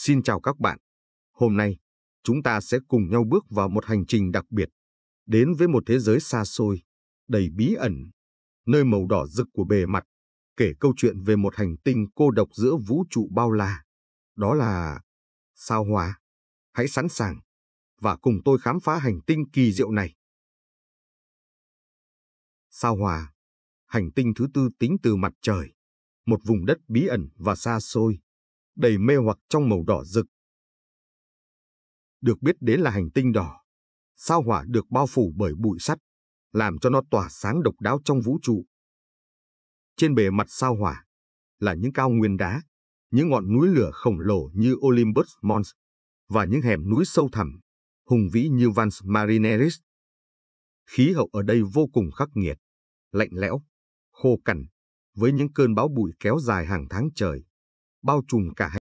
Xin chào các bạn. Hôm nay, chúng ta sẽ cùng nhau bước vào một hành trình đặc biệt, đến với một thế giới xa xôi, đầy bí ẩn, nơi màu đỏ rực của bề mặt, kể câu chuyện về một hành tinh cô độc giữa vũ trụ bao la. Đó là sao hỏa. Hãy sẵn sàng và cùng tôi khám phá hành tinh kỳ diệu này. Sao hỏa, hành tinh thứ tư tính từ mặt trời, một vùng đất bí ẩn và xa xôi, đầy mê hoặc trong màu đỏ rực. Được biết đến là hành tinh đỏ, sao hỏa được bao phủ bởi bụi sắt, làm cho nó tỏa sáng độc đáo trong vũ trụ. Trên bề mặt sao hỏa là những cao nguyên đá, những ngọn núi lửa khổng lồ như Olympus Mons và những hẻm núi sâu thẳm, hùng vĩ như Vans Marineris. Khí hậu ở đây vô cùng khắc nghiệt, lạnh lẽo, khô cằn, với những cơn bão bụi kéo dài hàng tháng trời, bao trùm cả